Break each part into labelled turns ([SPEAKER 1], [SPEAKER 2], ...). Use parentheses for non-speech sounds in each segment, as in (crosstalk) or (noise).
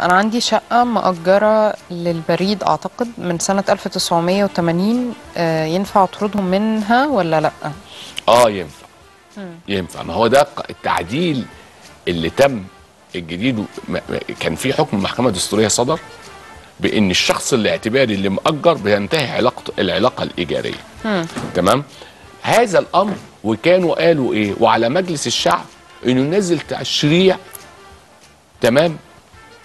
[SPEAKER 1] أنا عندي شقة مأجرة للبريد أعتقد من سنة 1980 آه، ينفع اطردهم منها ولا لأ؟
[SPEAKER 2] آه ينفع. ينفع. ما هو ده التعديل اللي تم الجديد كان في حكم محكمة دستورية صدر بإن الشخص الاعتباري اللي مأجر بينتهي علاقته العلاقة الإيجارية. تمام؟ هذا الأمر وكانوا قالوا إيه؟ وعلى مجلس الشعب إنه ينزل تشريع. تمام؟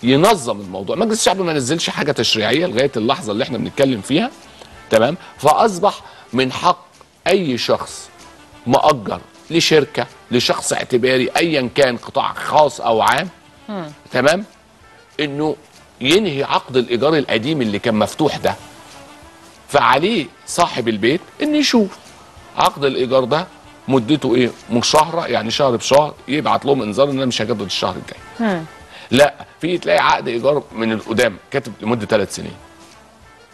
[SPEAKER 2] ينظم الموضوع. مجلس الشعب ما نزلش حاجة تشريعية لغاية اللحظة اللي إحنا بنتكلم فيها تمام؟ فأصبح من حق أي شخص مؤجر لشركة لشخص اعتباري ايا كان قطاع خاص أو عام تمام؟ إنه ينهي عقد الإيجار القديم اللي كان مفتوح ده. فعليه صاحب البيت انه يشوف عقد الإيجار ده مدته إيه؟ مشاهره يعني شهر بشهر يبعت لهم إنذار إن أنا مش هجدد الشهر الجاي. لا في تلاقي عقد إيجار من القدام كاتب لمدة ثلاث سنين.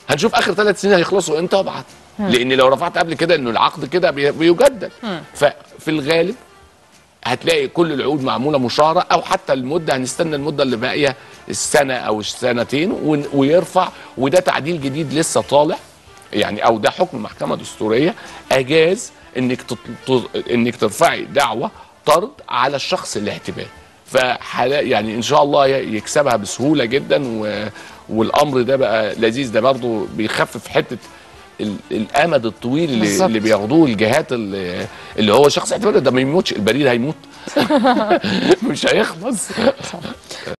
[SPEAKER 2] هنشوف آخر ثلاث سنين هيخلصوا إمتى وابعت لأن لو رفعت قبل كده إنه العقد كده بي- بيجدد. ففي الغالب هتلاقي كل العقود معمولة مشارة أو حتى المدة هنستنى المدة اللي باقية السنة أو السنتين ويرفع وده تعديل جديد لسه طالع. يعني أو ده حكم محكمة دستورية. أجاز إنك إنك ترفعي دعوة طرد على الشخص الاعتباري. فحلا يعني إن شاء الله يكسبها بسهولة جدا و... والأمر ده بقى لذيذ. ده برضو بيخفف حتة ال- الأمد الطويل اللي. اللي بياخدوه الجهات اللي, اللي هو شخص اعتباري ده ما يموتش البريد هيموت. (laughs) مش هيخلص.